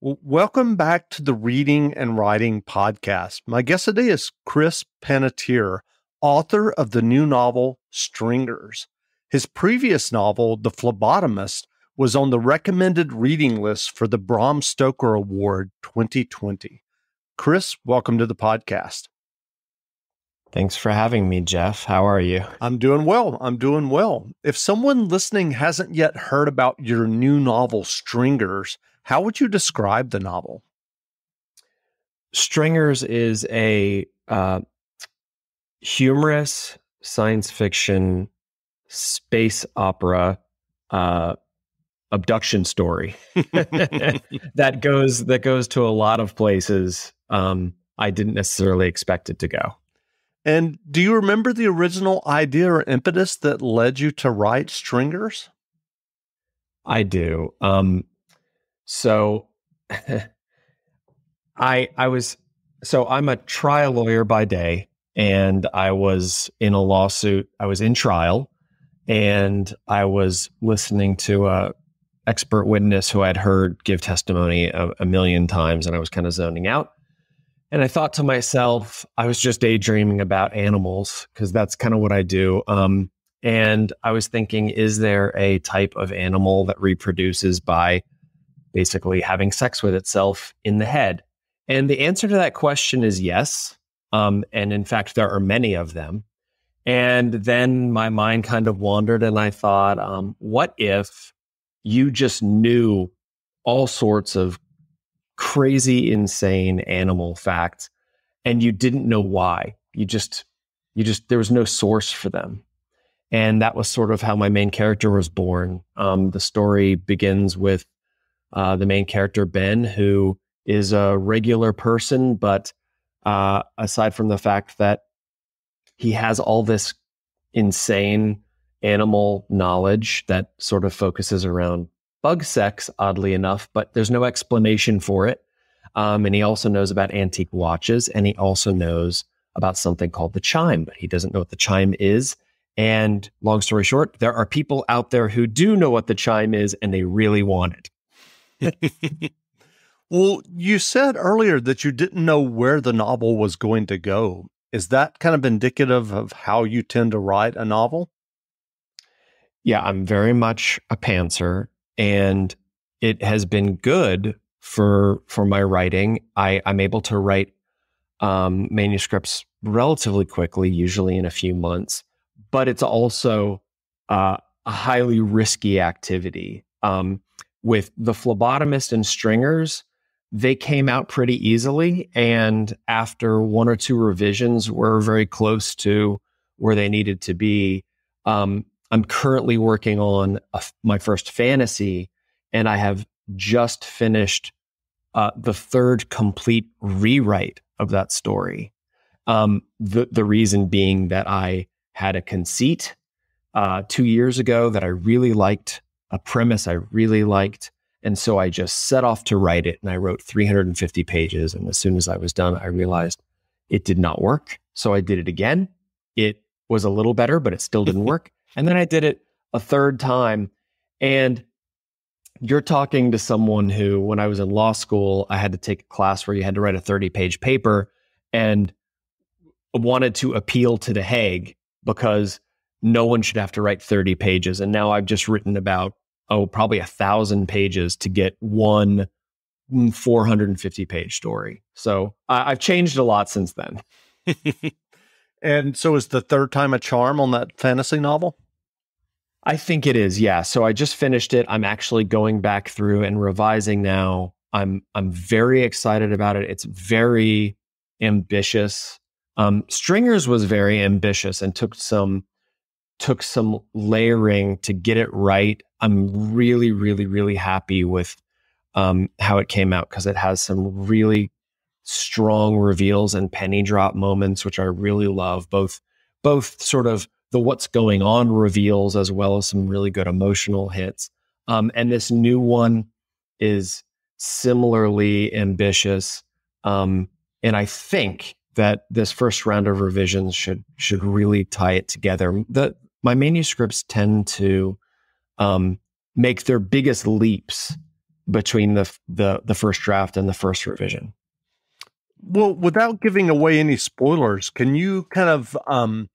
Welcome back to the Reading and Writing Podcast. My guest today is Chris Panatier, author of the new novel Stringers. His previous novel, The Phlebotomist, was on the recommended reading list for the Bram Stoker Award 2020. Chris, welcome to the podcast. Thanks for having me, Jeff. How are you? I'm doing well. I'm doing well. If someone listening hasn't yet heard about your new novel, Stringers, how would you describe the novel? Stringers is a uh, humorous science fiction space opera uh, abduction story that goes that goes to a lot of places um, I didn't necessarily expect it to go. And do you remember the original idea or impetus that led you to write Stringers? I do. Um, so I I was so I'm a trial lawyer by day and I was in a lawsuit. I was in trial and I was listening to a expert witness who I'd heard give testimony a, a million times and I was kind of zoning out. And I thought to myself, I was just daydreaming about animals because that's kind of what I do. Um, and I was thinking, is there a type of animal that reproduces by basically having sex with itself in the head? And the answer to that question is yes. Um, and in fact, there are many of them. And then my mind kind of wandered and I thought, um, what if you just knew all sorts of crazy, insane animal facts and you didn't know why? You just, you just, there was no source for them. And that was sort of how my main character was born. Um, the story begins with uh, the main character, Ben, who is a regular person, but uh, aside from the fact that he has all this insane animal knowledge that sort of focuses around bug sex, oddly enough, but there's no explanation for it. Um, and he also knows about antique watches, and he also knows about something called the chime, but he doesn't know what the chime is. And long story short, there are people out there who do know what the chime is, and they really want it. Well, you said earlier that you didn't know where the novel was going to go. Is that kind of indicative of how you tend to write a novel? Yeah, I'm very much a pantser and it has been good for for my writing. I, I'm able to write um, manuscripts relatively quickly, usually in a few months, but it's also uh, a highly risky activity. Um, with the phlebotomist and stringers, they came out pretty easily. And after one or two revisions, were very close to where they needed to be. Um, I'm currently working on a, my first fantasy, and I have just finished uh, the third complete rewrite of that story. Um, the the reason being that I had a conceit uh, two years ago that I really liked a premise I really liked. And so I just set off to write it and I wrote 350 pages. And as soon as I was done, I realized it did not work. So I did it again. It was a little better, but it still didn't work. And then I did it a third time. And you're talking to someone who, when I was in law school, I had to take a class where you had to write a 30 page paper and wanted to appeal to The Hague because no one should have to write 30 pages. And now I've just written about, oh, probably a thousand pages to get one 450 page story. So I, I've changed a lot since then. and so is the third time a charm on that fantasy novel? I think it is. Yeah. So I just finished it. I'm actually going back through and revising now. I'm I'm very excited about it. It's very ambitious. Um, Stringers was very ambitious and took some took some layering to get it right. I'm really, really, really happy with um, how it came out because it has some really strong reveals and penny drop moments, which I really love. Both, both sort of the what's going on reveals as well as some really good emotional hits. Um, and this new one is similarly ambitious. Um, and I think that this first round of revisions should should really tie it together. The my manuscripts tend to um, make their biggest leaps between the the the first draft and the first revision. Well, without giving away any spoilers, can you kind of um,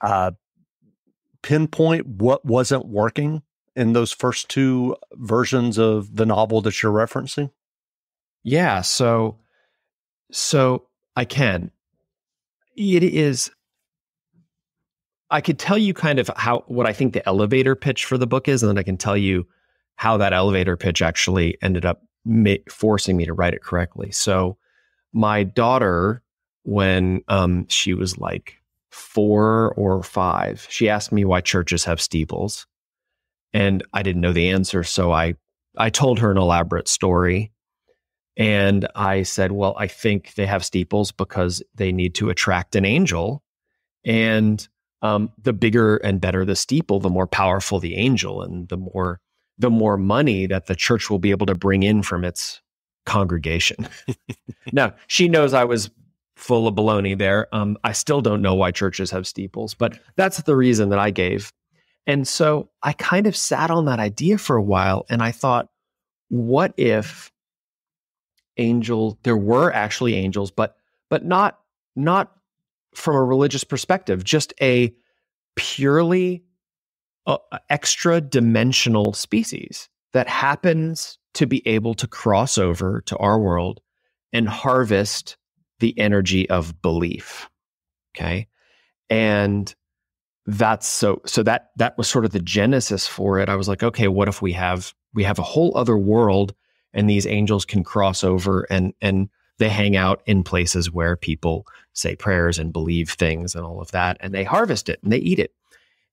uh, pinpoint what wasn't working in those first two versions of the novel that you're referencing? Yeah, so so I can. It is I could tell you kind of how what I think the elevator pitch for the book is, and then I can tell you how that elevator pitch actually ended up ma- forcing me to write it correctly. So, my daughter, when um, she was like four or five, she asked me why churches have steeples, and I didn't know the answer. So I I told her an elaborate story, and I said, "Well, I think they have steeples because they need to attract an angel, and." Um, the bigger and better the steeple, the more powerful the angel, and the more the more money that the church will be able to bring in from its congregation. now she knows I was full of baloney there. Um, I still don't know why churches have steeples, but that's the reason that I gave. And so I kind of sat on that idea for a while, and I thought, what if angel? There were actually angels, but but not not from a religious perspective, just a purely uh, extra dimensional species that happens to be able to cross over to our world and harvest the energy of belief. Okay. And that's so so that that was sort of the genesis for it. I was like, okay, what if we have we have a whole other world and these angels can cross over and and they hang out in places where people say prayers and believe things and all of that, and they harvest it and they eat it.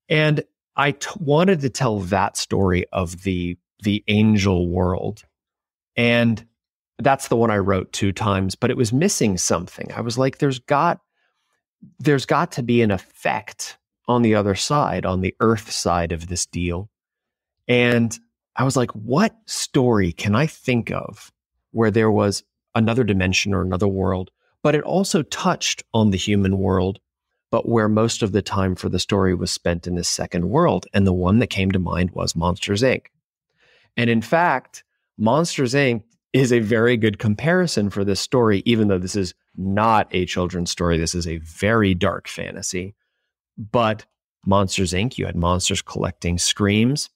And I t- wanted to tell that story of the the angel world, and that's the one I wrote two times, but it was missing something. I was like, there's got there's got to be an effect on the other side, on the earth side of this deal. And I was like, what story can I think of where there was another dimension or another world, but it also touched on the human world, but where most of the time for the story was spent in this second world. And the one that came to mind was Monsters Inc. And in fact, Monsters Inc. is a very good comparison for this story, even though this is not a children's story. This is a very dark fantasy. But Monsters Inc., you had monsters collecting screams.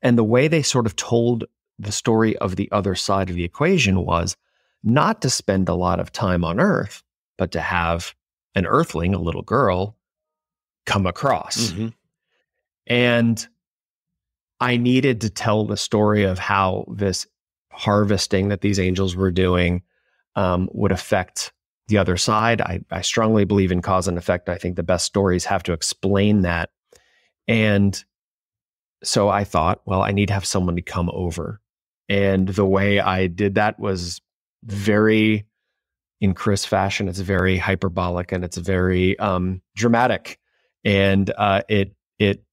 And the way they sort of told the story of the other side of the equation was not to spend a lot of time on Earth, but to have an Earthling, a little girl, come across. Mm-hmm. And I needed to tell the story of how this harvesting that these angels were doing um, would affect the other side. I, I strongly believe in cause and effect. I think the best stories have to explain that. And so I thought, well, I need to have someone to come over. And the way I did that was very in Chris fashion. It's very hyperbolic and it's very um, dramatic, and uh, it it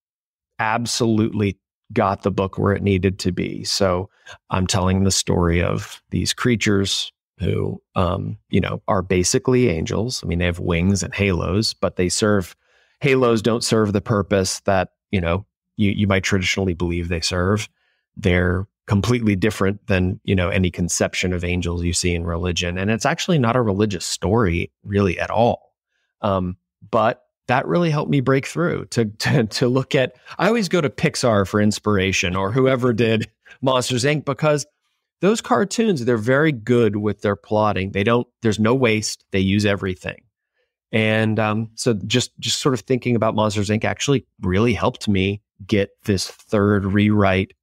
absolutely got the book where it needed to be. So I'm telling the story of these creatures who, um, you know, are basically angels. I mean, they have wings and halos, but they serve halos don't serve the purpose that you know you you might traditionally believe they serve. They're completely different than you know any conception of angels you see in religion. And it's actually not a religious story really at all. Um, but that really helped me break through to, to to look at i always go to pixar for inspiration or whoever did monsters inc. because those cartoons they're very good with their plotting. They don't there's no waste. They use everything. And um, so just just sort of thinking about monsters inc. actually really helped me get this third rewrite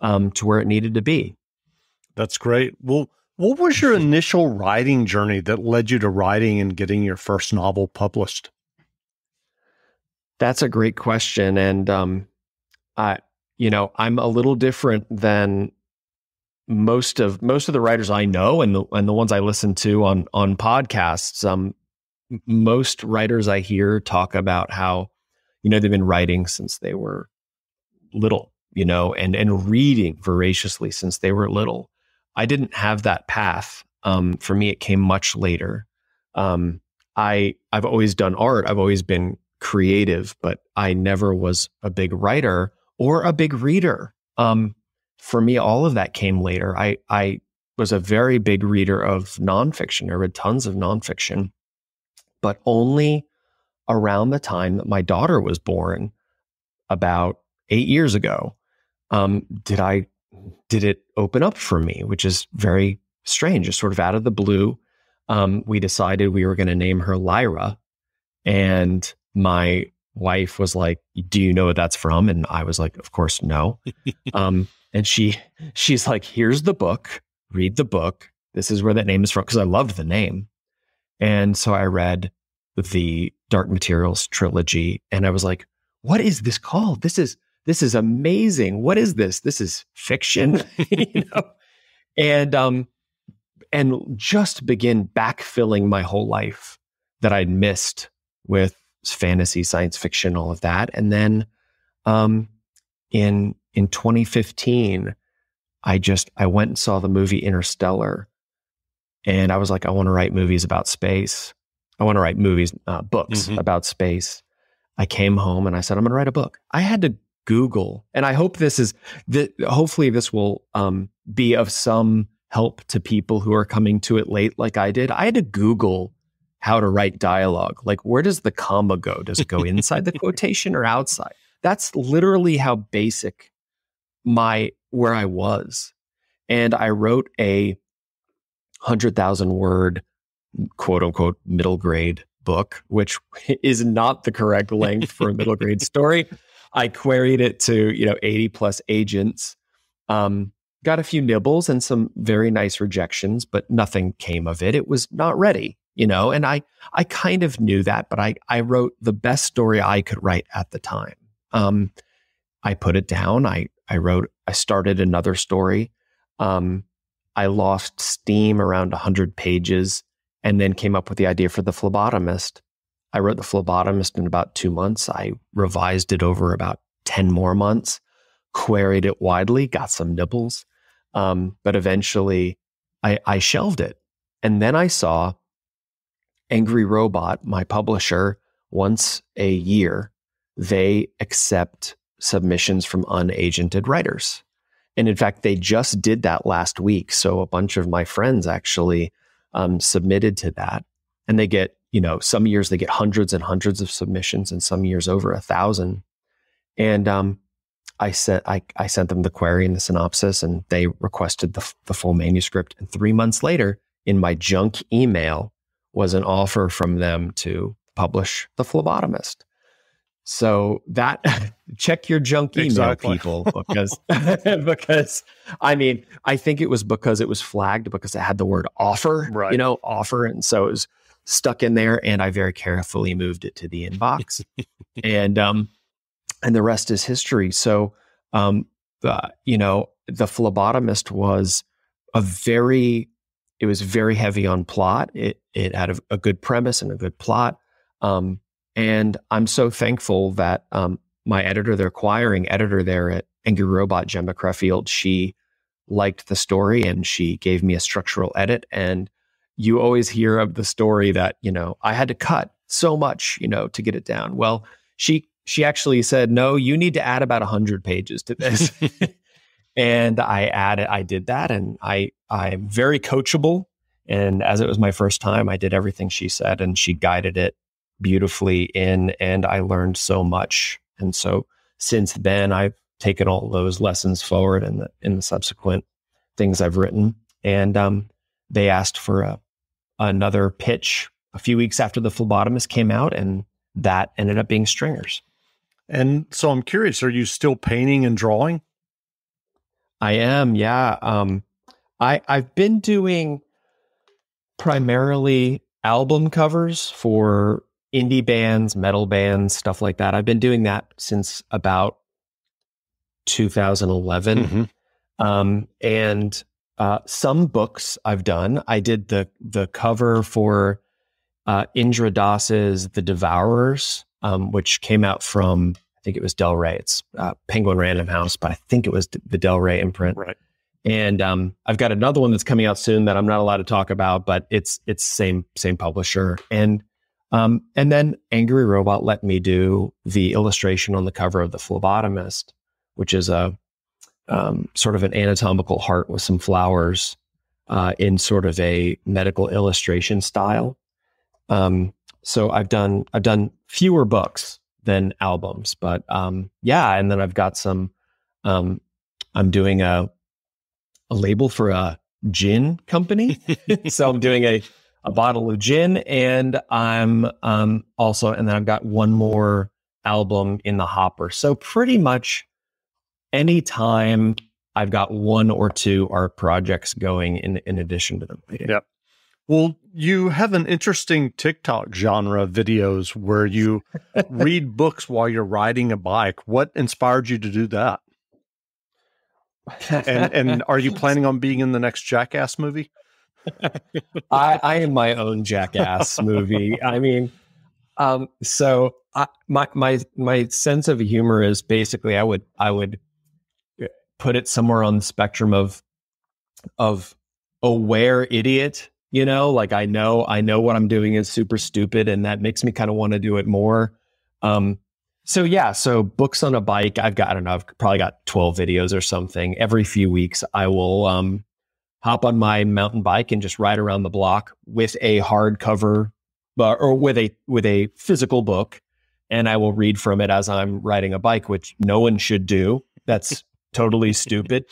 um, to where it needed to be. That's great. Well, what was your initial writing journey that led you to writing and getting your first novel published? That's a great question, and um, I, you know, I'm a little different than most of most of the writers I know and the and the ones I listen to on on podcasts. Um, most writers I hear talk about how, you know, they've been writing since they were little you know, and and reading voraciously since they were little. I didn't have that path. Um, for me, it came much later. Um, I I've always done art. I've always been creative, but I never was a big writer or a big reader. Um, for me, all of that came later. I, I was a very big reader of nonfiction. I read tons of nonfiction, but only around the time that my daughter was born, about eight years ago, um, did I did it open up for me, which is very strange, just sort of out of the blue. Um, we decided we were going to name her Lyra, and my wife was like, "Do you know what that's from?" And I was like, "Of course, no." um, and she she's like, "Here's the book. Read the book. This is where that name is from." Because I loved the name, and so I read the Dark Materials trilogy, and I was like, "What is this called? This is this is amazing. What is this? This is fiction." you know, and um, and just begin backfilling my whole life that I'd missed with fantasy, science fiction, all of that. And then um, in in 2015, I just I went and saw the movie Interstellar, and I was like, I want to write movies about space. I want to write movies, uh, books mm-hmm. about space. I came home and I said, I'm going to write a book. I had to Google, and I hope this is that. Hopefully, this will um, be of some help to people who are coming to it late, like I did. I had to Google how to write dialogue. Like, where does the comma go? Does it go inside the quotation or outside? That's literally how basic my where I was. And I wrote a hundred thousand word quote unquote middle grade book, which is not the correct length for a middle grade story. I queried it to, you know, 80 plus agents. Um, got a few nibbles and some very nice rejections, but nothing came of it. It was not ready you know, and I I kind of knew that, but I I wrote the best story I could write at the time. Um, I put it down. I I wrote. I started another story. Um, I lost steam around hundred pages, and then came up with the idea for the phlebotomist. I wrote the phlebotomist in about two months. I revised it over about ten more months, queried it widely, got some nibbles, um, but eventually I, I shelved it. And then I saw Angry Robot, my publisher, once a year, they accept submissions from unagented writers. And in fact, they just did that last week. So a bunch of my friends actually um, submitted to that. And they get, you know, some years they get hundreds and hundreds of submissions, and some years over a thousand. And um, I sent I, I sent them the query and the synopsis, and they requested the, the full manuscript. And three months later, in my junk email, was an offer from them to publish The Phlebotomist. So that check your junk email, exactly. people, because because I mean, I think it was because it was flagged because it had the word offer, right. you know, offer, and so it was stuck in there. And I very carefully moved it to the inbox, and um, and the rest is history. So, um, the you know, the phlebotomist was a very it was very heavy on plot. It it had a, a good premise and a good plot. Um, and I'm so thankful that um, my editor, the acquiring editor there at Angry Robot, Gemma Creffield, she liked the story and she gave me a structural edit. And you always hear of the story that you know I had to cut so much, you know, to get it down. Well, she she actually said, no, you need to add about hundred pages to this. and I added, I did that, and I I'm very coachable. And as it was my first time, I did everything she said, and she guided it beautifully in, and I learned so much. And so since then, I've taken all those lessons forward in the in the subsequent things I've written. And um, they asked for a another pitch a few weeks after the phlebotomist came out, and that ended up being stringers. And so I'm curious, are you still painting and drawing? I am, yeah. Um, I I've been doing primarily album covers for indie bands, metal bands, stuff like that. I've been doing that since about 2011, mm-hmm. um, and uh, some books I've done. I did the the cover for uh, Indra Das's The Devourers, um, which came out from I think it was Del Rey. It's uh, Penguin Random House, but I think it was the Del Rey imprint. Right. And um, I've got another one that's coming out soon that I'm not allowed to talk about, but it's it's same same publisher. And um, and then Angry Robot let me do the illustration on the cover of the Phlebotomist, which is a um, sort of an anatomical heart with some flowers uh, in sort of a medical illustration style. Um, so I've done I've done fewer books than albums, but um, yeah, and then I've got some. Um, I'm doing a a label for a gin company, so I'm doing a a bottle of gin, and I'm um, also, and then I've got one more album in the hopper. So pretty much anytime I've got one or two art projects going in in addition to them. Yep. Well, you have an interesting TikTok genre videos where you read books while you're riding a bike. What inspired you to do that? and and are you planning on being in the next Jackass movie? I, I am my own Jackass movie. I mean, um, so I, my my my sense of humor is basically I would I would put it somewhere on the spectrum of of aware idiot you know? Like i know i know what i'm doing is super stupid and that makes me kind of want to do it more. Um so yeah so books on a bike i've got i don't know i've probably got 12 videos or something. Every few weeks i will um hop on my mountain bike and just ride around the block with a hardcover uh, or with a with a physical book and i will read from it as i'm riding a bike which no one should do. That's totally stupid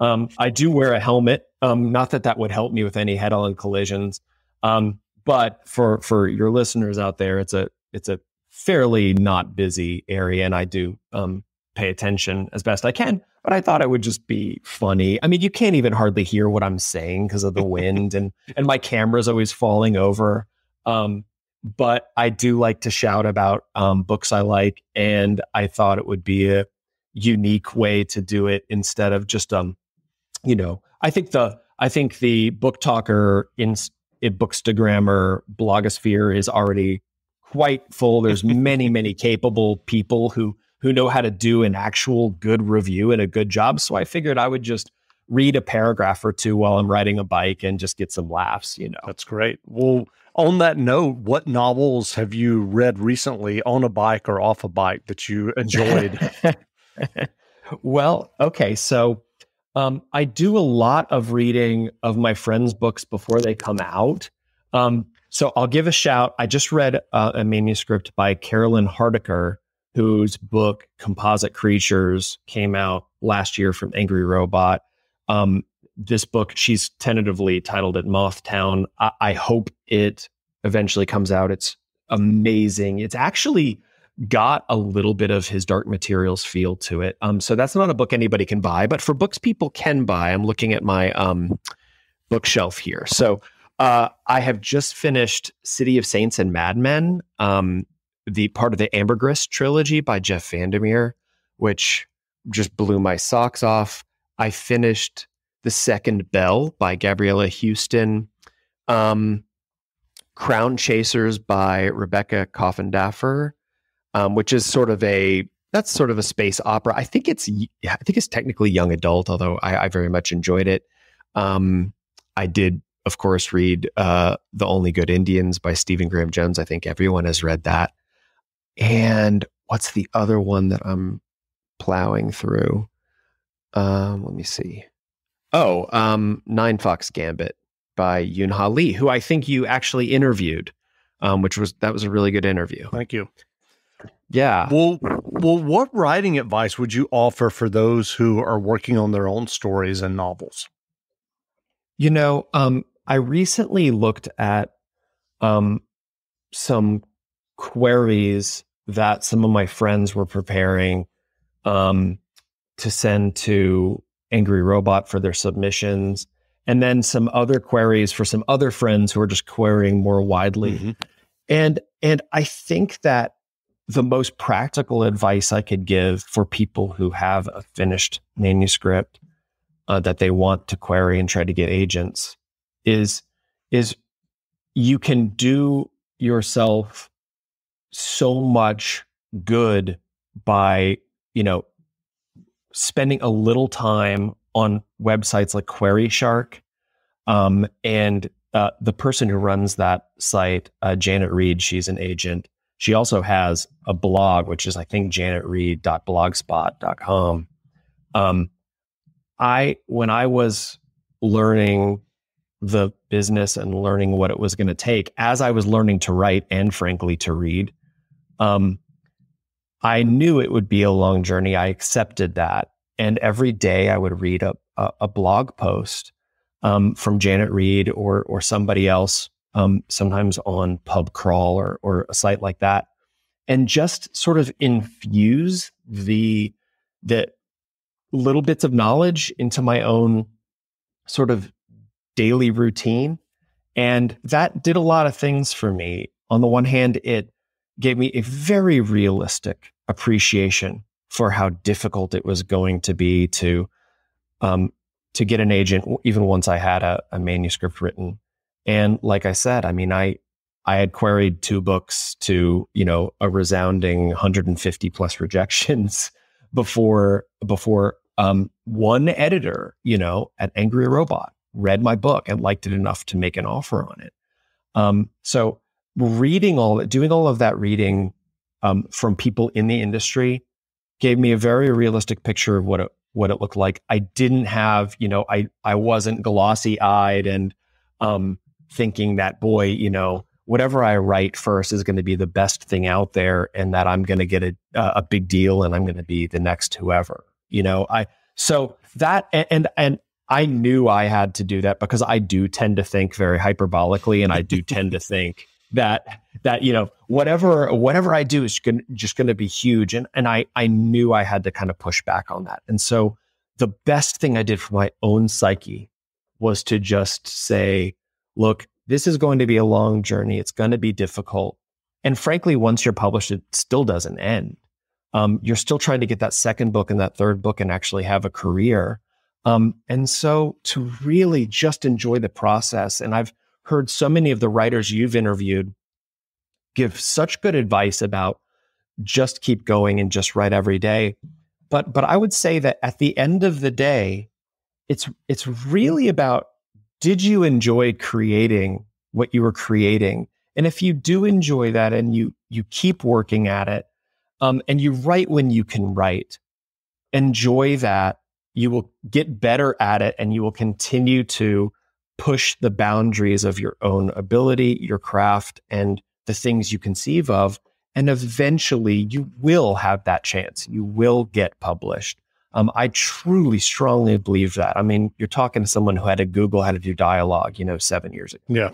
um, I do wear a helmet. Um, not that that would help me with any head-on collisions, um, but for for your listeners out there, it's a it's a fairly not busy area, and I do um, pay attention as best I can. But I thought it would just be funny. I mean, you can't even hardly hear what I'm saying because of the wind, and and my camera's always falling over. Um, but I do like to shout about um, books I like, and I thought it would be a unique way to do it instead of just um you know, I think the I think the book talker in, in bookstagrammer blogosphere is already quite full. There's many, many capable people who who know how to do an actual good review and a good job. So I figured I would just read a paragraph or two while I'm riding a bike and just get some laughs, you know. That's great. Well, on that note, what novels have you read recently on a bike or off a bike that you enjoyed? Well, okay, so um, I do a lot of reading of my friends' books before they come out. Um, so I'll give a shout. I just read uh, a manuscript by Caroline Hardaker, whose book Composite Creatures came out last year from Angry Robot. Um, this book, she's tentatively titled it Moth Town. I, I hope it eventually comes out. It's amazing. It's actually got a little bit of his dark materials feel to it. Um, so that's not a book anybody can buy, but for books people can buy, I'm looking at my um, bookshelf here. So uh, I have just finished City of Saints and Madmen, um, the part of the Ambergris trilogy by Jeff Vandermeer, which just blew my socks off. I finished The Second Bell by Gabriela Houston. Um, Crown Chasers by Rebecca Coffindaffer um, which is sort of a that's sort of a space opera. I think it's I think it's technically young adult, although I, I very much enjoyed it. Um, I did, of course, read uh, "The Only Good Indians" by Stephen Graham Jones. I think everyone has read that. And what's the other one that I'm plowing through? Um, let me see. Oh, um, Nine Fox Gambit by Yoon Ha Lee, who I think you actually interviewed, um, which was that was a really good interview. Thank you. Yeah. Well, well, what writing advice would you offer for those who are working on their own stories and novels? You know, um, I recently looked at um, some queries that some of my friends were preparing um, to send to Angry Robot for their submissions, and then some other queries for some other friends who are just querying more widely. Mm-hmm. And and I think that the most practical advice I could give for people who have a finished manuscript uh, that they want to query and try to get agents is is you can do yourself so much good by you know spending a little time on websites like Query Shark um, and uh, the person who runs that site, uh, Janet Reid, she's an agent she also has a blog, which is, I think, janetreid.blogspot.com. Um, I when I was learning the business and learning what it was going to take as I was learning to write and frankly to read, um, I knew it would be a long journey. I accepted that. And every day I would read a, a, a blog post um, from Janet Reid or, or somebody else, um, sometimes on PubCrawl or, or a site like that, and just sort of infuse the, the little bits of knowledge into my own sort of daily routine. And that did a lot of things for me. On the one hand, it gave me a very realistic appreciation for how difficult it was going to be to um, to get an agent, even once I had a, a manuscript written. And like I said, I mean, I I had queried two books to you know a resounding 150 plus rejections before before um, one editor, you know, at Angry Robot read my book and liked it enough to make an offer on it. Um, so reading all that, doing all of that reading um, from people in the industry gave me a very realistic picture of what it what it looked like. I didn't have, you know, I I wasn't glossy eyed and um, thinking that boy, you know, whatever I write first is going to be the best thing out there, and that I'm going to get a a big deal, and I'm going to be the next whoever. You know, I so that and and I knew I had to do that because I do tend to think very hyperbolically, and I do tend to think that that you know whatever whatever I do is gonna, just going to be huge, and and I I knew I had to kind of push back on that, and so the best thing I did for my own psyche was to just say, look, this is going to be a long journey. It's going to be difficult, and frankly, once you're published, it still doesn't end. Um, you're still trying to get that second book and that third book and actually have a career. Um, and so to really just enjoy the process, and I've heard so many of the writers you've interviewed give such good advice about just keep going and just write every day. But but I would say that at the end of the day, it's it's really about did you enjoy creating what you were creating? And if you do enjoy that and you you keep working at it, um, and you write when you can write, enjoy that you will get better at it and you will continue to push the boundaries of your own ability, your craft, and the things you conceive of. And eventually you will have that chance. You will get published. Um, I truly, strongly believe that. I mean, you're talking to someone who had to Google how to do dialogue, you know, seven years ago. Yeah.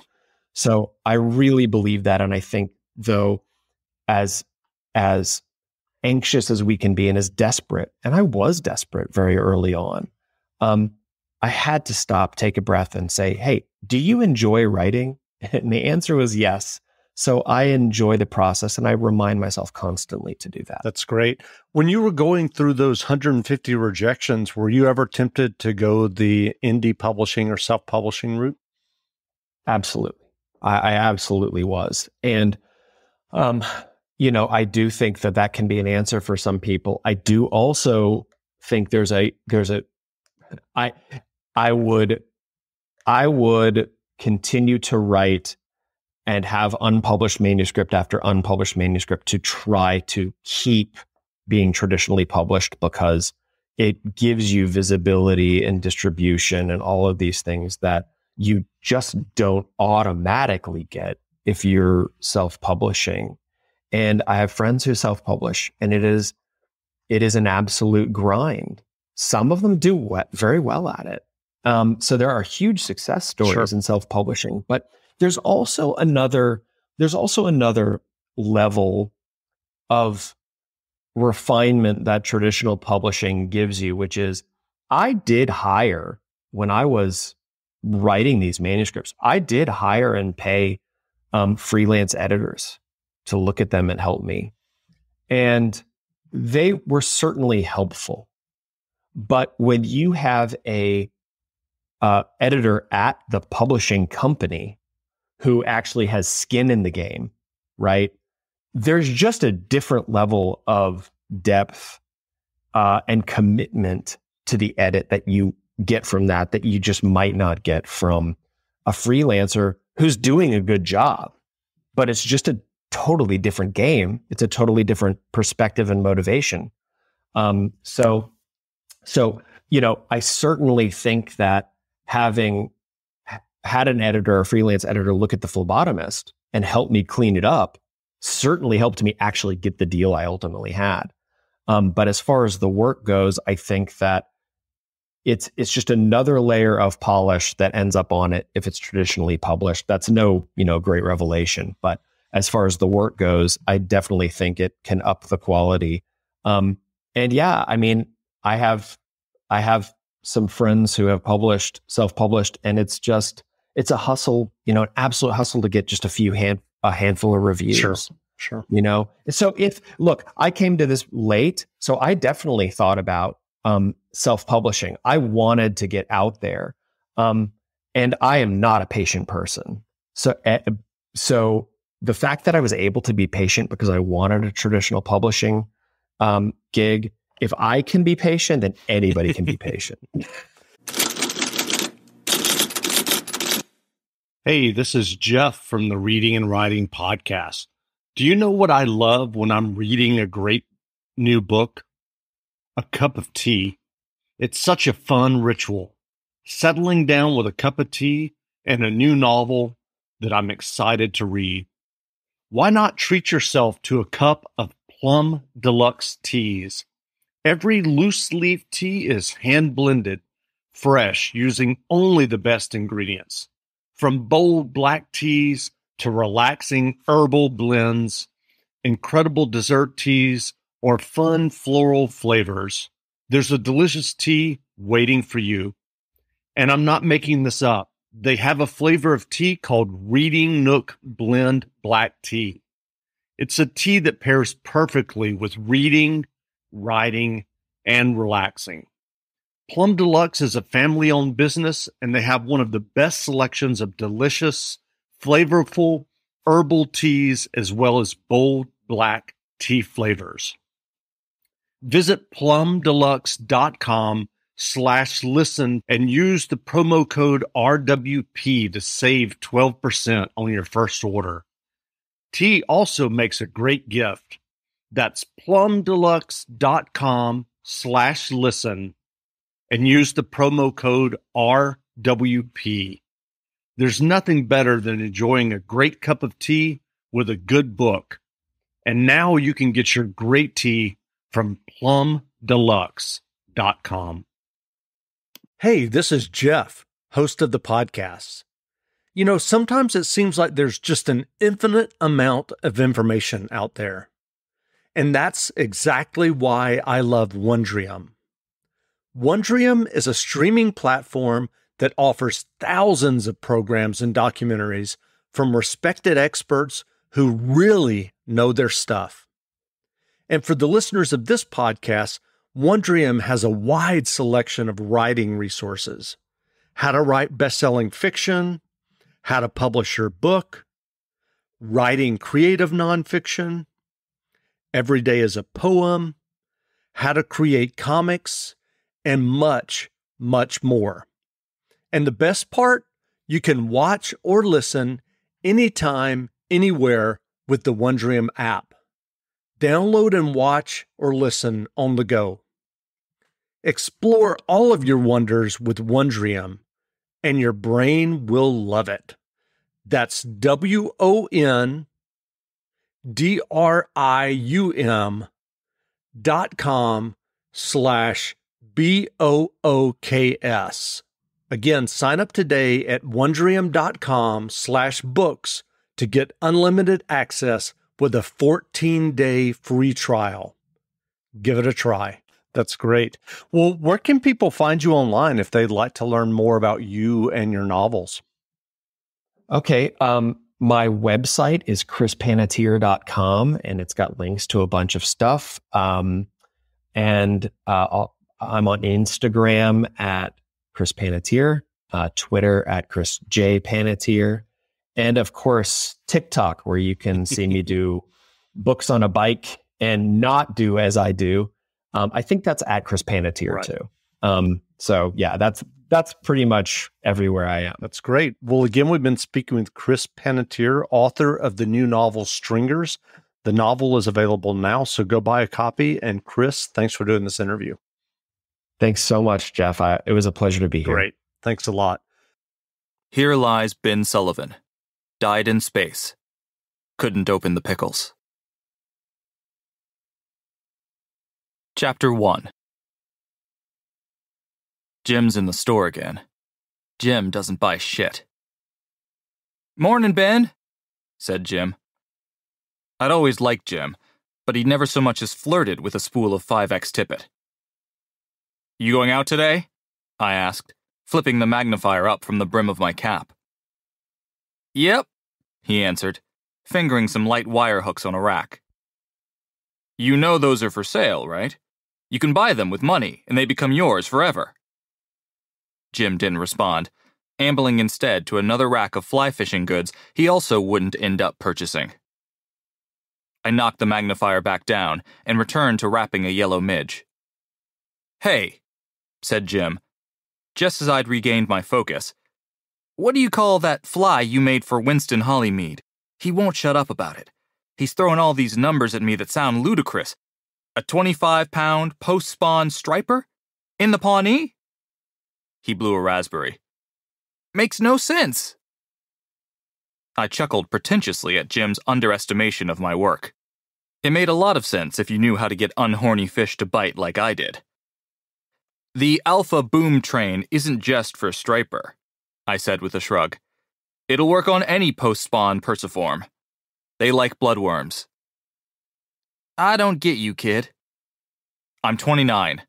So I really believe that. And I think, though, as as anxious as we can be and as desperate, and I was desperate very early on, um, I had to stop, take a breath, and say, Hey, do you enjoy writing? And the answer was yes. So I enjoy the process and I remind myself constantly to do that. That's great. When you were going through those 150 rejections, were you ever tempted to go the indie publishing or self publishing route? Absolutely. I, I absolutely was. And um, you know, I do think that that can be an answer for some people. I do also think there's a there's a I I would I would continue to write and have unpublished manuscript after unpublished manuscript to try to keep being traditionally published because it gives you visibility and distribution and all of these things that you just don't automatically get if you're self-publishing and I have friends who self-publish and it is it is an absolute grind. Some of them do very well at it. Um, so there are huge success stories sure. in self-publishing, but there's also another there's also another level of refinement that traditional publishing gives you, which is I did hire when I was writing these manuscripts, I did hire and pay um, freelance editors to look at them and help me. And they were certainly helpful. But when you have a uh, editor at the publishing company who actually has skin in the game, right? There's just a different level of depth uh, and commitment to the edit that you get from that that you just might not get from a freelancer who's doing a good job. But it's just a totally different game. It's a totally different perspective and motivation. Um, so, so you know, I certainly think that having had an editor, a freelance editor, look at the phlebotomist and help me clean it up certainly helped me actually get the deal I ultimately had. Um, but as far as the work goes, I think that it's it's just another layer of polish that ends up on it if it's traditionally published. That's no you know great revelation, but as far as the work goes, I definitely think it can up the quality. Um, and yeah, I mean, I have I have some friends who have published self published, and it's just it's a hustle, you know, an absolute hustle to get just a few hand a handful of reviews. Sure. Sure. You know, so if look, I came to this late, so I definitely thought about um, self publishing. I wanted to get out there, um, and I am not a patient person. So, uh, so the fact that I was able to be patient because I wanted a traditional publishing um, gig. If I can be patient, then anybody can be patient. Hey, this is Jeff from the Reading and Writing Podcast. Do you know what I love when I'm reading a great new book? A cup of tea. It's such a fun ritual. Settling down with a cup of tea and a new novel that I'm excited to read. Why not treat yourself to a cup of Plum Deluxe teas? Every loose leaf tea is hand blended, fresh, using only the best ingredients. From bold black teas to relaxing herbal blends, incredible dessert teas, or fun floral flavors, there's a delicious tea waiting for you. And I'm not making this up. They have a flavor of tea called Reading Nook Blend Black Tea. It's a tea that pairs perfectly with reading, writing, and relaxing. Plum Deluxe is a family owned business and they have one of the best selections of delicious, flavorful herbal teas as well as bold black tea flavors. Visit plumdeluxe.com slash listen and use the promo code RWP to save 12% on your first order. Tea also makes a great gift. That's plumdeluxe.com slash listen and use the promo code RWP. There's nothing better than enjoying a great cup of tea with a good book. And now you can get your great tea from plumdeluxe.com. Hey, this is Jeff, host of the podcast. You know, sometimes it seems like there's just an infinite amount of information out there. And that's exactly why I love Wondrium. Wondrium is a streaming platform that offers thousands of programs and documentaries from respected experts who really know their stuff. And for the listeners of this podcast, Wondrium has a wide selection of writing resources how to write best selling fiction, how to publish your book, writing creative nonfiction, every day is a poem, how to create comics and much, much more. And the best part, you can watch or listen anytime, anywhere with the Wondrium app. Download and watch or listen on the go. Explore all of your wonders with Wondrium, and your brain will love it. That's W O N D R I U M dot com slash B O O K S. Again, sign up today at wondrium.com slash books to get unlimited access with a 14 day free trial. Give it a try. That's great. Well, where can people find you online if they'd like to learn more about you and your novels? Okay. Um, my website is chrispanatier.com and it's got links to a bunch of stuff. Um, and uh, I'm on Instagram at Chris Panatier, uh, Twitter at Chris J Panatier, and of course TikTok, where you can see me do books on a bike and not do as I do. Um, I think that's at Chris Panatier right. too. Um, so yeah, that's that's pretty much everywhere I am. That's great. Well, again, we've been speaking with Chris Panatier, author of the new novel Stringers. The novel is available now, so go buy a copy. And Chris, thanks for doing this interview. Thanks so much, Jeff. I, it was a pleasure to be here. Great. Thanks a lot. Here lies Ben Sullivan. Died in space. Couldn't open the pickles. Chapter 1 Jim's in the store again. Jim doesn't buy shit. Morning, Ben, said Jim. I'd always liked Jim, but he'd never so much as flirted with a spool of 5X tippet. You going out today? I asked, flipping the magnifier up from the brim of my cap. Yep, he answered, fingering some light wire hooks on a rack. You know those are for sale, right? You can buy them with money, and they become yours forever. Jim didn't respond, ambling instead to another rack of fly fishing goods he also wouldn't end up purchasing. I knocked the magnifier back down and returned to wrapping a yellow midge. Hey, said Jim, just as I'd regained my focus. What do you call that fly you made for Winston Hollymead? He won't shut up about it. He's throwing all these numbers at me that sound ludicrous. A 25 pound post spawn striper? In the Pawnee? He blew a raspberry. Makes no sense. I chuckled pretentiously at Jim's underestimation of my work. It made a lot of sense if you knew how to get unhorny fish to bite like I did. The Alpha Boom train isn't just for striper, I said with a shrug. It'll work on any post spawn perciform. They like bloodworms. I don't get you, kid. I'm 29.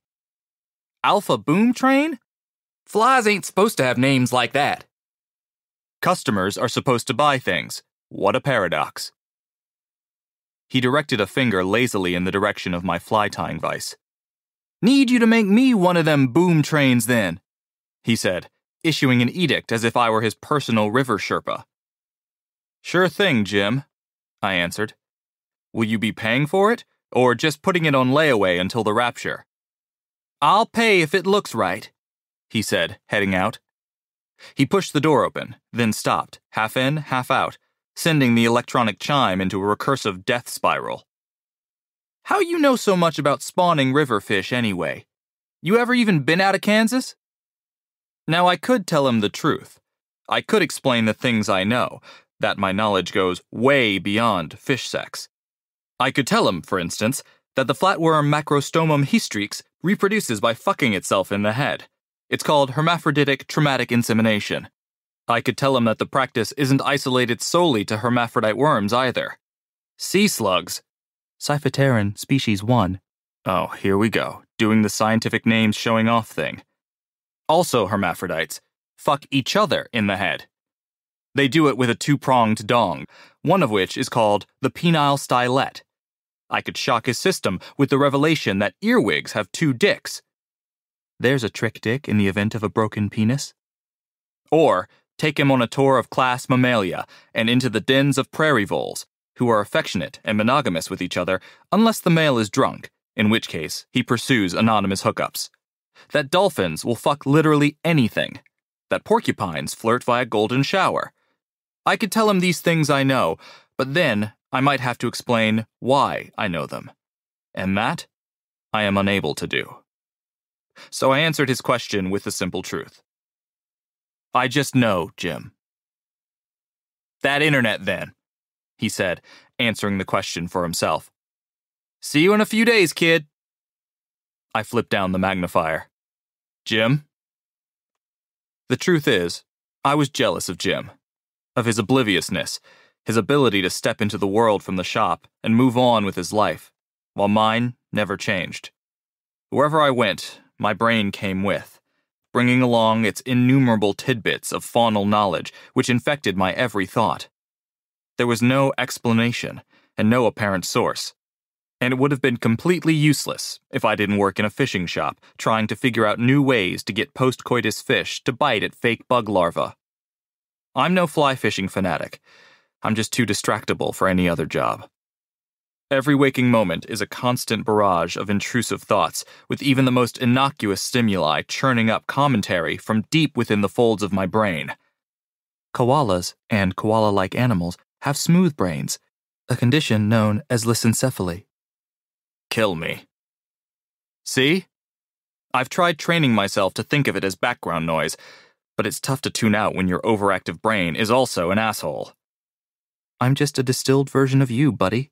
Alpha Boom Train? Flies ain't supposed to have names like that. Customers are supposed to buy things. What a paradox. He directed a finger lazily in the direction of my fly tying vise. Need you to make me one of them boom trains then, he said, issuing an edict as if I were his personal river Sherpa. Sure thing, Jim, I answered. Will you be paying for it, or just putting it on layaway until the rapture? I'll pay if it looks right, he said, heading out. He pushed the door open, then stopped, half in, half out, sending the electronic chime into a recursive death spiral. How you know so much about spawning river fish anyway? You ever even been out of Kansas? Now I could tell him the truth. I could explain the things I know, that my knowledge goes way beyond fish sex. I could tell him, for instance, that the flatworm Macrostomum hystrix reproduces by fucking itself in the head. It's called hermaphroditic traumatic insemination. I could tell him that the practice isn't isolated solely to hermaphrodite worms either. Sea slugs, Siphopteron species 1. Oh, here we go, doing the scientific names showing off thing. Also hermaphrodites, fuck each other in the head. They do it with a two pronged dong, one of which is called the penile stylet. I could shock his system with the revelation that earwigs have two dicks. There's a trick dick in the event of a broken penis. Or take him on a tour of class mammalia and into the dens of prairie voles, who are affectionate and monogamous with each other unless the male is drunk, in which case he pursues anonymous hookups. That dolphins will fuck literally anything. That porcupines flirt via golden shower. I could tell him these things I know, but then I might have to explain why I know them. And that I am unable to do so I answered his question with the simple truth. I just know, Jim. That internet, then, he said, answering the question for himself. See you in a few days, kid. I flipped down the magnifier. Jim? The truth is, I was jealous of Jim, of his obliviousness, his ability to step into the world from the shop and move on with his life, while mine never changed. Wherever I went, my brain came with, bringing along its innumerable tidbits of faunal knowledge which infected my every thought. There was no explanation and no apparent source, and it would have been completely useless if I didn't work in a fishing shop trying to figure out new ways to get post coitus fish to bite at fake bug larvae. I'm no fly fishing fanatic. I'm just too distractible for any other job. Every waking moment is a constant barrage of intrusive thoughts, with even the most innocuous stimuli churning up commentary from deep within the folds of my brain. Koalas and koala like animals have smooth brains, a condition known as lissencephaly. Kill me. See? I've tried training myself to think of it as background noise, but it's tough to tune out when your overactive brain is also an asshole. I'm just a distilled version of you, buddy.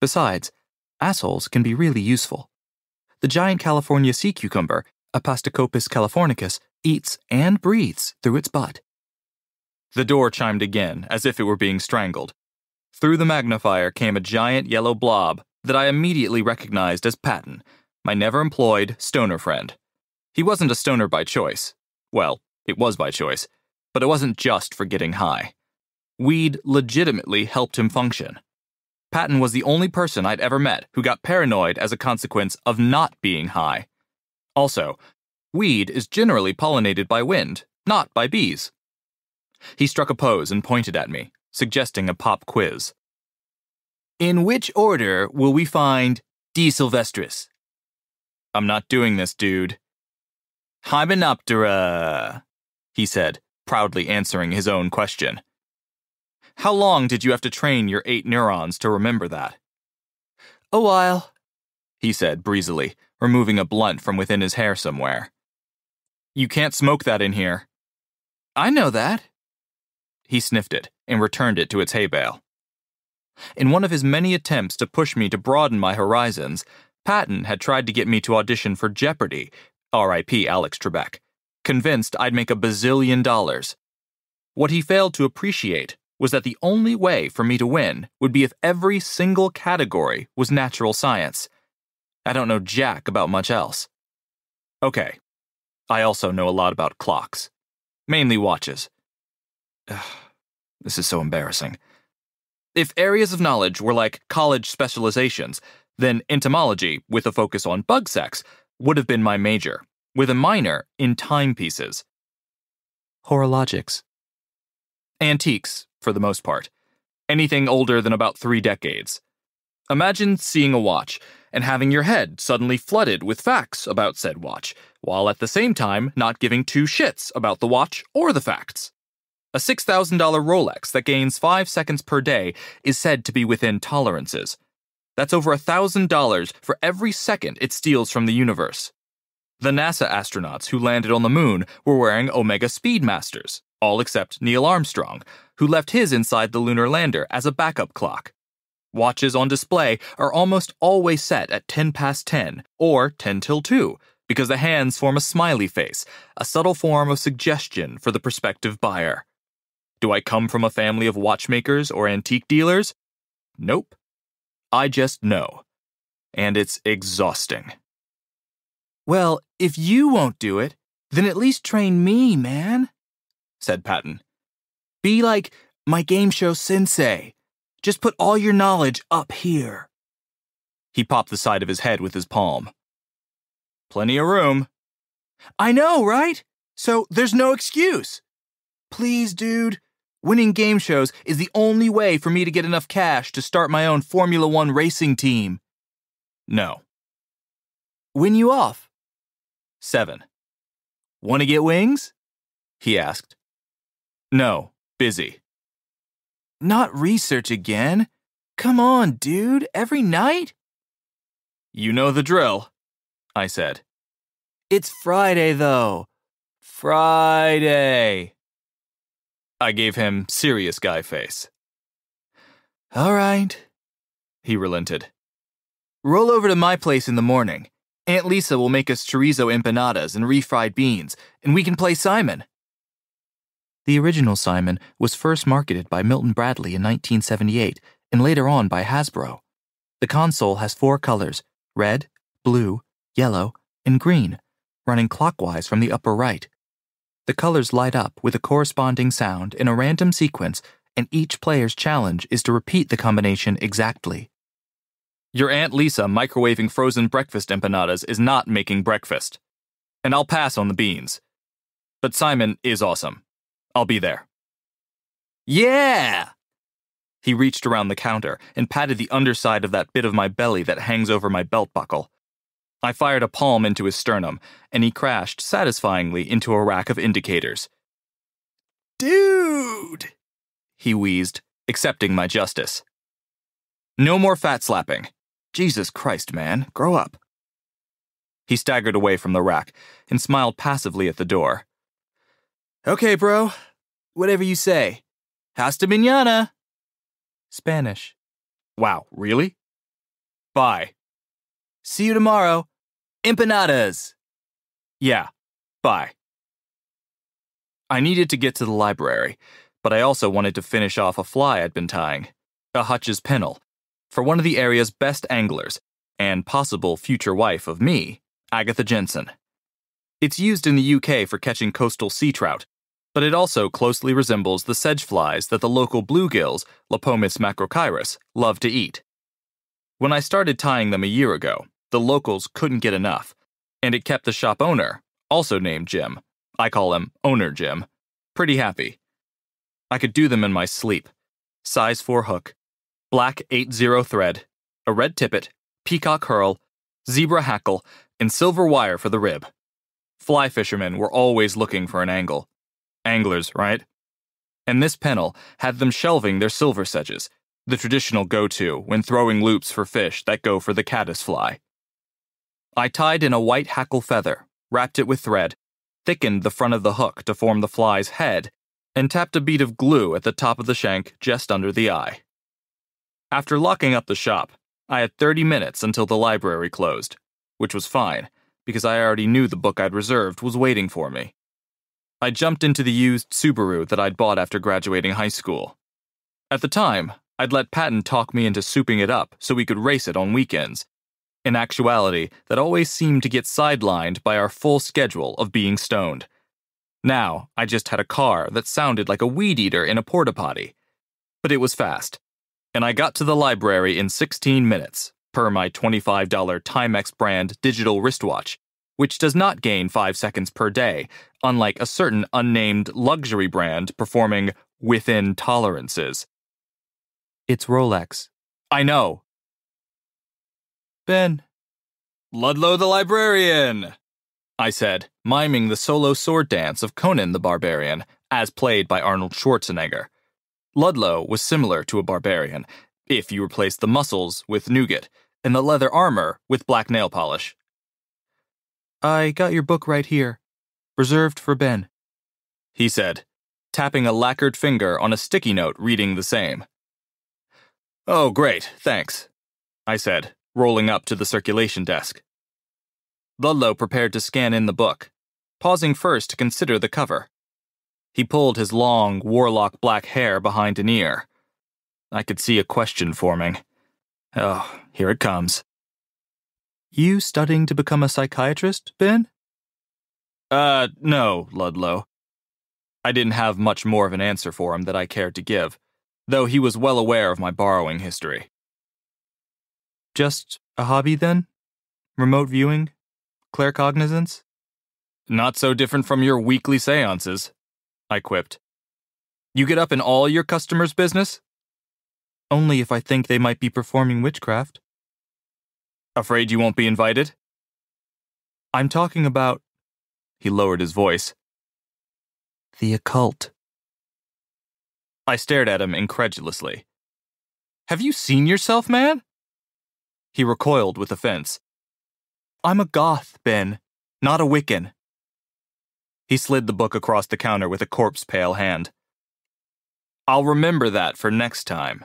Besides, assholes can be really useful. The giant California sea cucumber, Apostichopus californicus, eats and breathes through its butt. The door chimed again, as if it were being strangled. Through the magnifier came a giant yellow blob that I immediately recognized as Patton, my never employed stoner friend. He wasn't a stoner by choice. Well, it was by choice, but it wasn't just for getting high. Weed legitimately helped him function. Patton was the only person I'd ever met who got paranoid as a consequence of not being high. Also, weed is generally pollinated by wind, not by bees. He struck a pose and pointed at me, suggesting a pop quiz. In which order will we find D. sylvestris? I'm not doing this, dude. Hymenoptera, he said, proudly answering his own question. How long did you have to train your eight neurons to remember that? A while, he said breezily, removing a blunt from within his hair somewhere. You can't smoke that in here. I know that. He sniffed it and returned it to its hay bale. In one of his many attempts to push me to broaden my horizons, Patton had tried to get me to audition for Jeopardy, R.I.P. Alex Trebek, convinced I'd make a bazillion dollars. What he failed to appreciate was that the only way for me to win would be if every single category was natural science. I don't know jack about much else. Okay, I also know a lot about clocks, mainly watches. Ugh, this is so embarrassing. If areas of knowledge were like college specializations, then entomology, with a focus on bug sex, would have been my major, with a minor in timepieces. Horologics. Antiques, for the most part. Anything older than about three decades. Imagine seeing a watch and having your head suddenly flooded with facts about said watch, while at the same time not giving two shits about the watch or the facts. A $6,000 Rolex that gains 5 seconds per day is said to be within tolerances. That's over $1,000 for every second it steals from the universe. The NASA astronauts who landed on the moon were wearing Omega Speedmasters, all except Neil Armstrong, who left his inside the lunar lander as a backup clock. Watches on display are almost always set at 10 past 10 or 10 till 2 because the hands form a smiley face, a subtle form of suggestion for the prospective buyer. Do I come from a family of watchmakers or antique dealers? Nope. I just know. And it's exhausting. Well, if you won't do it, then at least train me, man, said Patton. Be like my game show sensei. Just put all your knowledge up here. He popped the side of his head with his palm. Plenty of room. I know, right? So there's no excuse. Please, dude, Winning game shows is the only way for me to get enough cash to start my own Formula One racing team. No. Win you off. Seven. Want to get wings? He asked. No, busy. Not research again. Come on, dude, every night? You know the drill, I said. It's Friday, though. Friday. I gave him serious guy face. All right, he relented. Roll over to my place in the morning. Aunt Lisa will make us chorizo empanadas and refried beans, and we can play Simon. The original Simon was first marketed by Milton Bradley in 1978 and later on by Hasbro. The console has four colors red, blue, yellow, and green, running clockwise from the upper right. The colors light up with a corresponding sound in a random sequence, and each player's challenge is to repeat the combination exactly. Your Aunt Lisa microwaving frozen breakfast empanadas is not making breakfast. And I'll pass on the beans. But Simon is awesome. I'll be there. Yeah! He reached around the counter and patted the underside of that bit of my belly that hangs over my belt buckle. I fired a palm into his sternum, and he crashed satisfyingly into a rack of indicators. Dude! He wheezed, accepting my justice. No more fat slapping. Jesus Christ, man, grow up. He staggered away from the rack and smiled passively at the door. Okay, bro. Whatever you say. Hasta mañana. Spanish. Wow, really? Bye. See you tomorrow. Empanadas. Yeah, bye. I needed to get to the library, but I also wanted to finish off a fly I'd been tying, a Hutch's Pennell, for one of the area's best anglers and possible future wife of me, Agatha Jensen. It's used in the UK for catching coastal sea trout, but it also closely resembles the sedge flies that the local bluegills, Lepomis macrochirus, love to eat. When I started tying them a year ago, the locals couldn't get enough, and it kept the shop owner, also named Jim, I call him Owner Jim, pretty happy. I could do them in my sleep. Size 4 hook, black 8-0 thread, a red tippet, peacock herl, zebra hackle, and silver wire for the rib. Fly fishermen were always looking for an angle. Anglers, right? And this Pennell had them shelving their silver sedges, the traditional go to when throwing loops for fish that go for the caddis fly. I tied in a white hackle feather, wrapped it with thread, thickened the front of the hook to form the fly's head, and tapped a bead of glue at the top of the shank just under the eye. After locking up the shop, I had 30 minutes until the library closed, which was fine, because I already knew the book I'd reserved was waiting for me. I jumped into the used Subaru that I'd bought after graduating high school. At the time, I'd let Patton talk me into souping it up so we could race it on weekends. In actuality, that always seemed to get sidelined by our full schedule of being stoned. Now, I just had a car that sounded like a weed eater in a porta potty. But it was fast, and I got to the library in 16 minutes, per my $25 Timex brand digital wristwatch, which does not gain 5 seconds per day, unlike a certain unnamed luxury brand performing within tolerances. It's Rolex. I know. Ben. Ludlow the librarian, I said, miming the solo sword dance of Conan the Barbarian, as played by Arnold Schwarzenegger. Ludlow was similar to a barbarian, if you replace the muscles with nougat and the leather armor with black nail polish. I got your book right here, reserved for Ben, he said, tapping a lacquered finger on a sticky note reading the same. Oh, great, thanks, I said, rolling up to the circulation desk. Ludlow prepared to scan in the book, pausing first to consider the cover. He pulled his long, warlock black hair behind an ear. I could see a question forming. Oh, here it comes. You studying to become a psychiatrist, Ben? Uh, no, Ludlow. I didn't have much more of an answer for him that I cared to give, though he was well aware of my borrowing history. Just a hobby, then? Remote viewing? Claircognizance? Not so different from your weekly seances, I quipped. You get up in all your customers' business? Only if I think they might be performing witchcraft. Afraid you won't be invited? I'm talking about. He lowered his voice. The occult. I stared at him incredulously. Have you seen yourself, man? He recoiled with offense. I'm a goth, Ben, not a Wiccan. He slid the book across the counter with a corpse pale hand. I'll remember that for next time,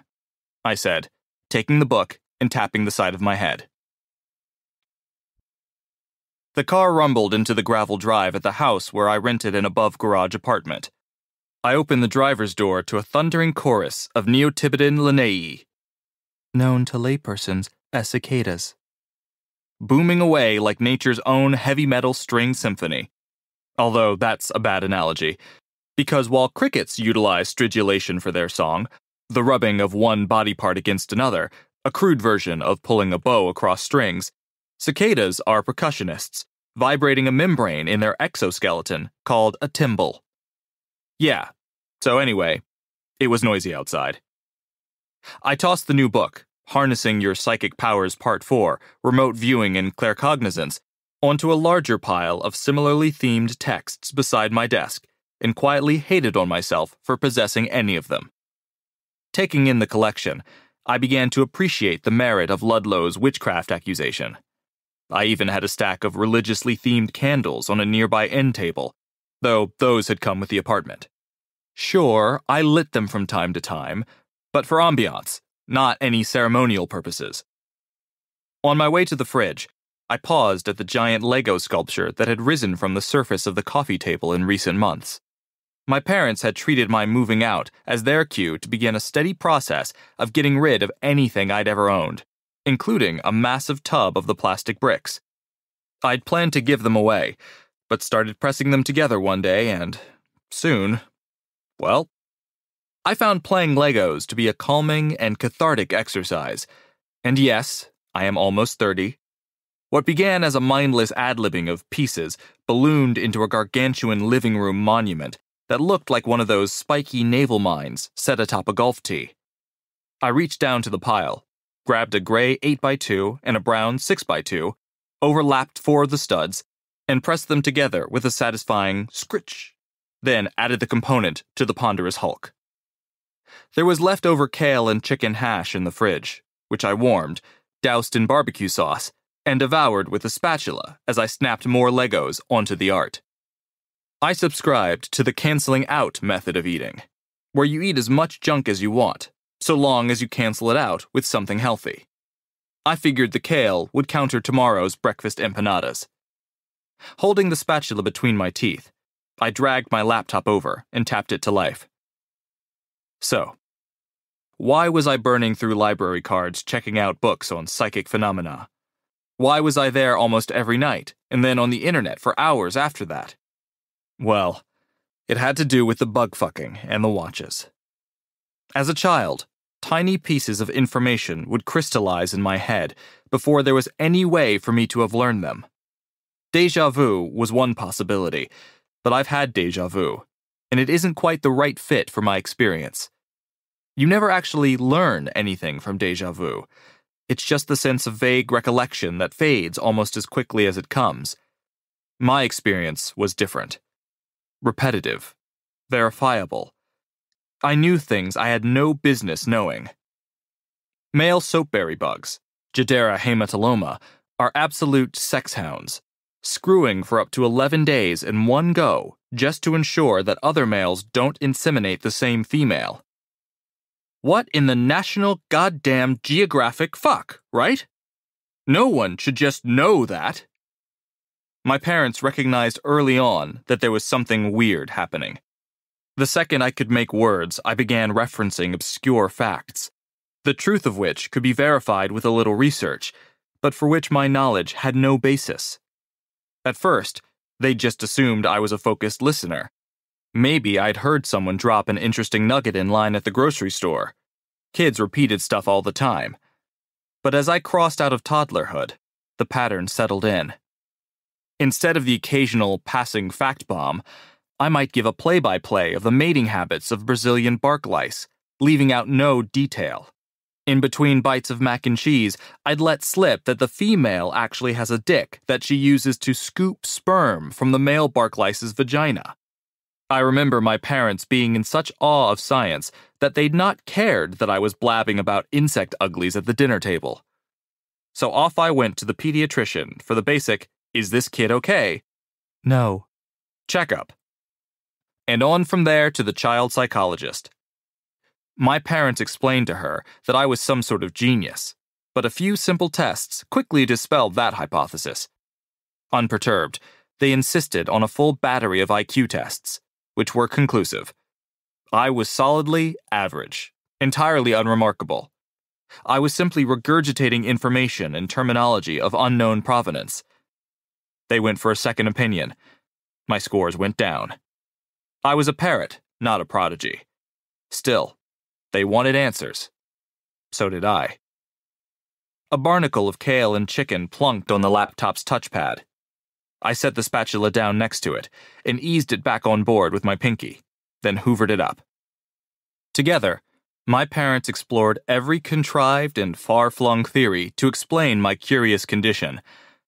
I said, taking the book and tapping the side of my head. The car rumbled into the gravel drive at the house where I rented an above garage apartment. I opened the driver's door to a thundering chorus of Neotibicen linnei, known to laypersons as cicadas, booming away like nature's own heavy metal string symphony. Although that's a bad analogy, because while crickets utilize stridulation for their song, the rubbing of one body part against another, a crude version of pulling a bow across strings, cicadas are percussionists, vibrating a membrane in their exoskeleton called a timbal. Yeah, so anyway, it was noisy outside. I tossed the new book, Harnessing Your Psychic Powers Part 4 Remote Viewing and Claircognizance, onto a larger pile of similarly themed texts beside my desk and quietly hated on myself for possessing any of them. Taking in the collection, I began to appreciate the merit of Ludlow's witchcraft accusation. I even had a stack of religiously themed candles on a nearby end table, though those had come with the apartment. Sure, I lit them from time to time, but for ambiance, not any ceremonial purposes. On my way to the fridge, I paused at the giant Lego sculpture that had risen from the surface of the coffee table in recent months. My parents had treated my moving out as their cue to begin a steady process of getting rid of anything I'd ever owned, including a massive tub of the plastic bricks. I'd planned to give them away, but started pressing them together one day, and soon, well, I found playing Legos to be a calming and cathartic exercise. And yes, I am almost 30. What began as a mindless ad libbing of pieces ballooned into a gargantuan living room monument that looked like one of those spiky naval mines set atop a golf tee. I reached down to the pile, grabbed a gray 8x2 and a brown 6x2, overlapped four of the studs, and pressed them together with a satisfying scritch, then added the component to the ponderous hulk. There was leftover kale and chicken hash in the fridge, which I warmed, doused in barbecue sauce, and devoured with a spatula as I snapped more Legos onto the art. I subscribed to the canceling out method of eating, where you eat as much junk as you want, so long as you cancel it out with something healthy. I figured the kale would counter tomorrow's breakfast empanadas. Holding the spatula between my teeth, I dragged my laptop over and tapped it to life. So, why was I burning through library cards checking out books on psychic phenomena? Why was I there almost every night, and then on the internet for hours after that? Well, it had to do with the bug fucking and the watches. As a child, tiny pieces of information would crystallize in my head before there was any way for me to have learned them. Deja vu was one possibility, but I've had deja vu, and it isn't quite the right fit for my experience. You never actually learn anything from deja vu. It's just the sense of vague recollection that fades almost as quickly as it comes. My experience was different repetitive, verifiable. I knew things I had no business knowing. Male soapberry bugs, Jadera haematoloma, are absolute sex hounds, screwing for up to 11 days in one go just to ensure that other males don't inseminate the same female. What in the national goddamn geographic fuck, right? No one should just know that. My parents recognized early on that there was something weird happening. The second I could make words, I began referencing obscure facts, the truth of which could be verified with a little research, but for which my knowledge had no basis. At first, they just assumed I was a focused listener. Maybe I'd heard someone drop an interesting nugget in line at the grocery store. Kids repeated stuff all the time. But as I crossed out of toddlerhood, the pattern settled in. Instead of the occasional passing fact bomb, I might give a play by play of the mating habits of Brazilian bark lice, leaving out no detail. In between bites of mac and cheese, I'd let slip that the female actually has a dick that she uses to scoop sperm from the male bark lice's vagina. I remember my parents being in such awe of science that they'd not cared that I was blabbing about insect uglies at the dinner table. So off I went to the pediatrician for the basic is this kid okay? No. Checkup. And on from there to the child psychologist. My parents explained to her that I was some sort of genius, but a few simple tests quickly dispelled that hypothesis. Unperturbed, they insisted on a full battery of IQ tests, which were conclusive. I was solidly average, entirely unremarkable. I was simply regurgitating information and terminology of unknown provenance. They went for a second opinion. My scores went down. I was a parrot, not a prodigy. Still, they wanted answers. So did I. A barnacle of kale and chicken plunked on the laptop's touchpad. I set the spatula down next to it and eased it back on board with my pinky, then hoovered it up. Together, my parents explored every contrived and far flung theory to explain my curious condition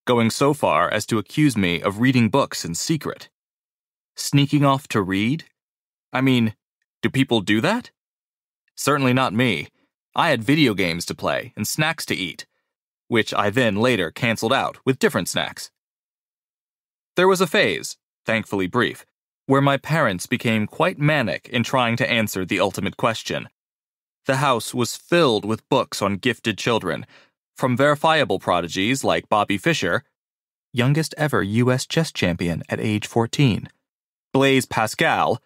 going so far as to accuse me of reading books in secret. Sneaking off to read? I mean, do people do that? Certainly not me. I had video games to play and snacks to eat. which I then later canceled out with different snacks. There was a phase, thankfully brief, where my parents became quite manic in trying to answer the ultimate question. The house was filled with books on gifted children, from verifiable prodigies like Bobby Fischer, youngest ever U.S. chess champion at age 14, Blaise Pascal,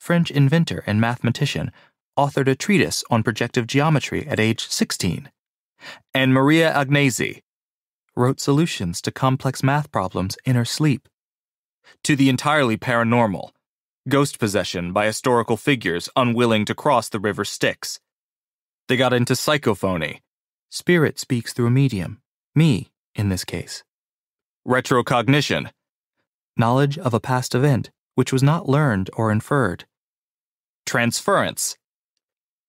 French inventor and mathematician, authored a treatise on projective geometry at age 16, and Maria Agnesi wrote solutions to complex math problems in her sleep. To the entirely paranormal, ghost possession by historical figures unwilling to cross the river Styx. They got into psychophony. Spirit speaks through a medium, me in this case. Retrocognition, knowledge of a past event which was not learned or inferred. Transference,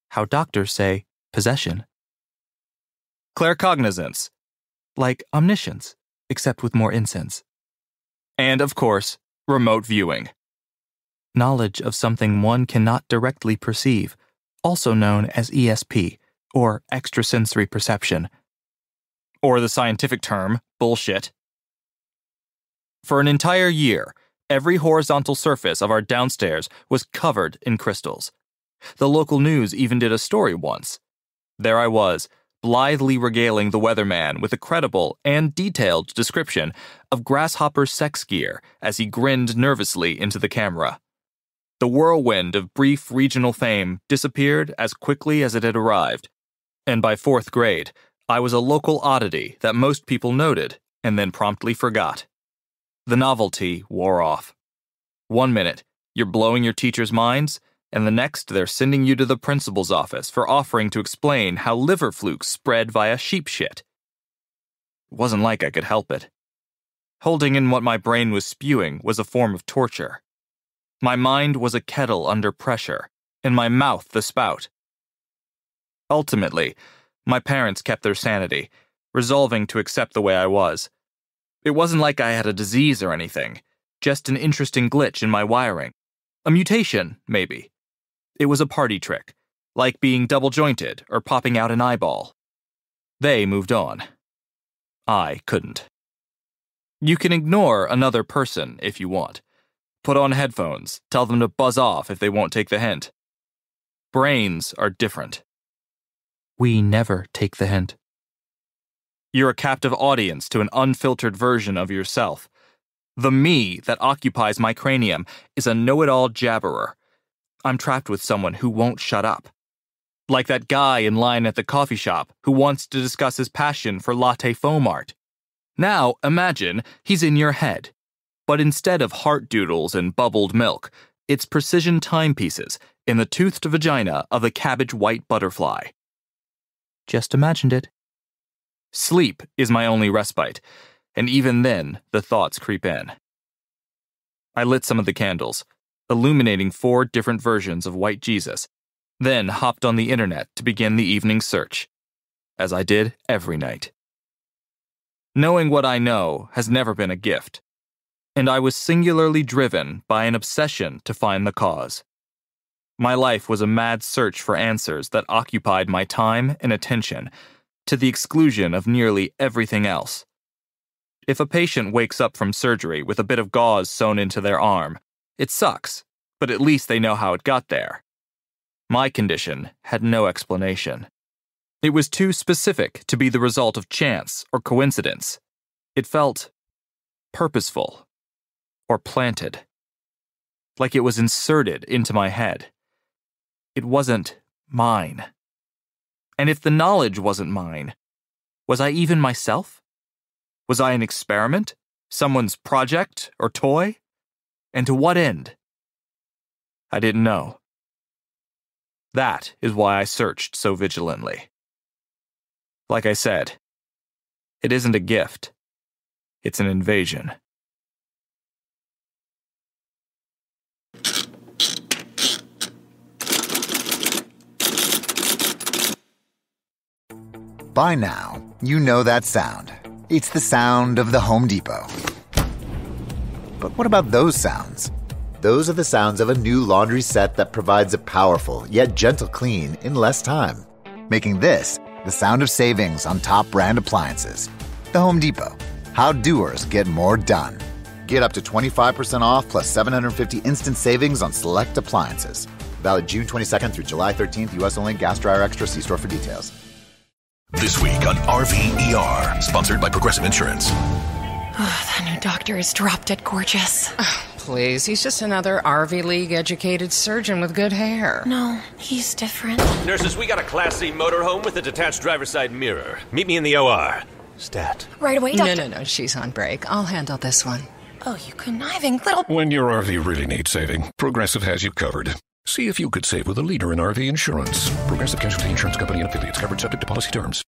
how doctors say possession. Claircognizance, like omniscience, except with more incense. And of course, remote viewing. Knowledge of something one cannot directly perceive, also known as ESP, or extrasensory perception. Or the scientific term, bullshit. For an entire year, every horizontal surface of our downstairs was covered in crystals. The local news even did a story once. There I was, blithely regaling the weatherman with a credible and detailed description of Grasshopper's sex gear as he grinned nervously into the camera. The whirlwind of brief regional fame disappeared as quickly as it had arrived, and by fourth grade, I was a local oddity that most people noted and then promptly forgot. The novelty wore off. One minute, you're blowing your teachers' minds, and the next they're sending you to the principal's office for offering to explain how liver flukes spread via sheep shit. It wasn't like I could help it. Holding in what my brain was spewing was a form of torture. My mind was a kettle under pressure, and my mouth the spout. Ultimately, my parents kept their sanity, resolving to accept the way I was. It wasn't like I had a disease or anything, just an interesting glitch in my wiring. A mutation, maybe. It was a party trick, like being double jointed or popping out an eyeball. They moved on. I couldn't. You can ignore another person if you want. Put on headphones, tell them to buzz off if they won't take the hint. Brains are different. We never take the hint. You're a captive audience to an unfiltered version of yourself. The me that occupies my cranium is a know it all jabberer I'm trapped with someone who won't shut up. Like that guy in line at the coffee shop who wants to discuss his passion for latte foam art. Now imagine he's in your head. But instead of heart doodles and bubbled milk, it's precision timepieces in the toothed vagina of a cabbage white butterfly. Just imagined it. Sleep is my only respite, and even then, the thoughts creep in. I lit some of the candles, illuminating four different versions of White Jesus, then hopped on the internet to begin the evening search, as I did every night. Knowing what I know has never been a gift, and I was singularly driven by an obsession to find the cause. My life was a mad search for answers that occupied my time and attention, to the exclusion of nearly everything else. If a patient wakes up from surgery with a bit of gauze sewn into their arm, it sucks, but at least they know how it got there. My condition had no explanation. It was too specific to be the result of chance or coincidence. It felt purposeful or planted, like it was inserted into my head. It wasn't mine. And if the knowledge wasn't mine, was I even myself? Was I an experiment? Someone's project or toy? And to what end? I didn't know. That is why I searched so vigilantly. Like I said, it isn't a gift, it's an invasion. By now, you know that sound. It's the sound of the Home Depot. But what about those sounds? Those are the sounds of a new laundry set that provides a powerful yet gentle clean in less time, making this the sound of savings on top brand appliances. The Home Depot. How doers get more done. Get up to 25% off plus 750 instant savings on select appliances. Valid June 22nd through July 13th, US only. Gas Dryer Extra. See store for details. This week on RVER, sponsored by Progressive Insurance. Ah, that new doctor is drop dead gorgeous. Ah, please, he's just another RV League educated surgeon with good hair. No, he's different. Nurses, we got a Class C motorhome with a detached driver's side mirror. Meet me in the OR. Stat. Right away, No, doctor. no, no, she's on break. I'll handle this one. Oh, you conniving little. When your RV really needs saving, Progressive has you covered. See if you could save with a leader in RV insurance. Progressive Casualty Insurance Company and affiliates covered subject to policy terms.